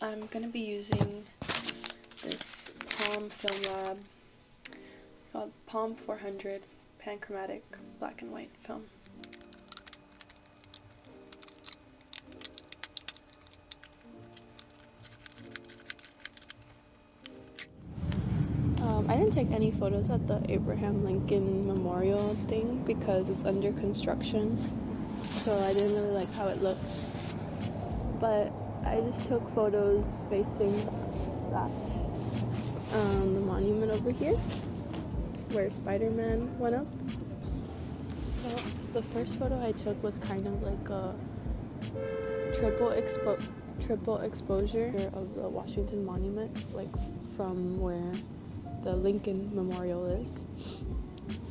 I'm going to be using this Palm Film Lab called Palm 400 Panchromatic Black and White Film. Um, I didn't take any photos at the Abraham Lincoln Memorial thing because it's under construction so I didn't really like how it looked but I just took photos facing that um, the monument over here where Spider-Man went up. So the first photo I took was kind of like a triple expo triple exposure of the Washington Monument, like from where the Lincoln Memorial is.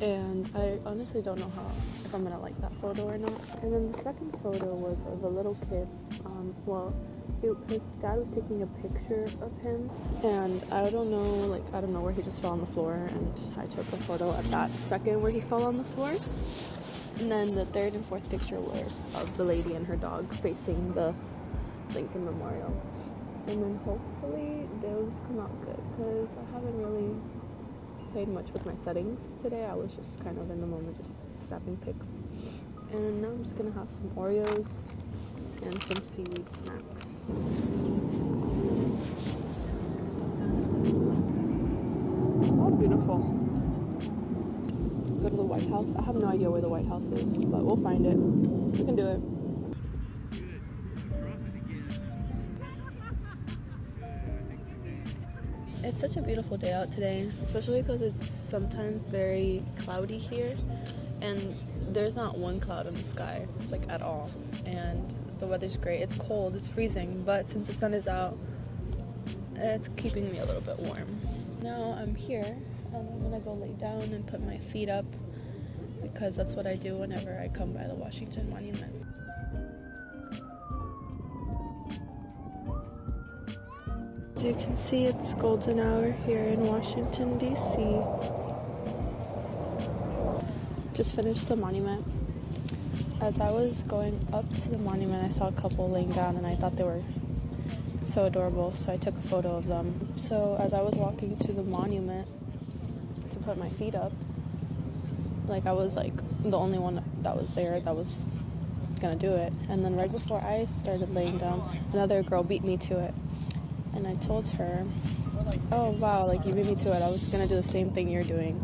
And I honestly don't know how if I'm gonna like that photo or not. And then the second photo was of a little kid. Um, well, his dad was taking a picture of him, and I don't know, like I don't know where he just fell on the floor, and I took a photo at that second where he fell on the floor. And then the third and fourth picture were of the lady and her dog facing the Lincoln Memorial. And then hopefully those come out good because I haven't really played much with my settings today. I was just kind of in the moment just snapping pics. And now I'm just gonna have some Oreos and some seaweed snacks. Oh, beautiful. Go to the White House. I have no idea where the White House is, but we'll find it. We can do it. It's such a beautiful day out today, especially because it's sometimes very cloudy here and there's not one cloud in the sky, like at all. And the weather's great. It's cold, it's freezing, but since the sun is out, it's keeping me a little bit warm. Now I'm here and I'm gonna go lay down and put my feet up because that's what I do whenever I come by the Washington Monument. As you can see, it's golden hour here in Washington, D.C. Just finished the monument. As I was going up to the monument, I saw a couple laying down and I thought they were so adorable, so I took a photo of them. So as I was walking to the monument to put my feet up, like I was like the only one that was there that was gonna do it. And then right before I started laying down, another girl beat me to it and I told her, "Oh wow, like you beat me to it. I was gonna do the same thing you're doing,"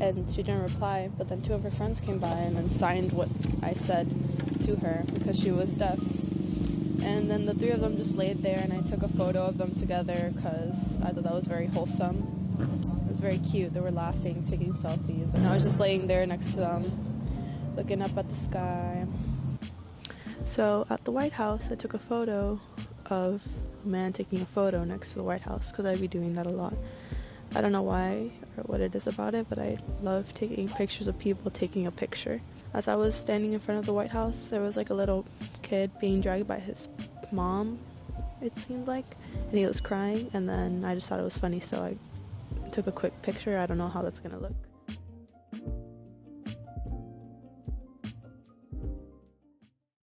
and she didn't reply. But then two of her friends came by and then signed what I said to her because she was deaf. And then the three of them just laid there, and I took a photo of them together because I thought that was very wholesome. It was very cute. They were laughing, taking selfies, and I was just laying there next to them, looking up at the sky. So at the White House, I took a photo of a man taking a photo next to the White House because I'd be doing that a lot. I don't know why or what it is about it, but I love taking pictures of people taking a picture. As I was standing in front of the White House, there was like a little kid being dragged by his mom, it seemed like, and he was crying, and then I just thought it was funny, so I took a quick picture. I don't know how that's gonna look.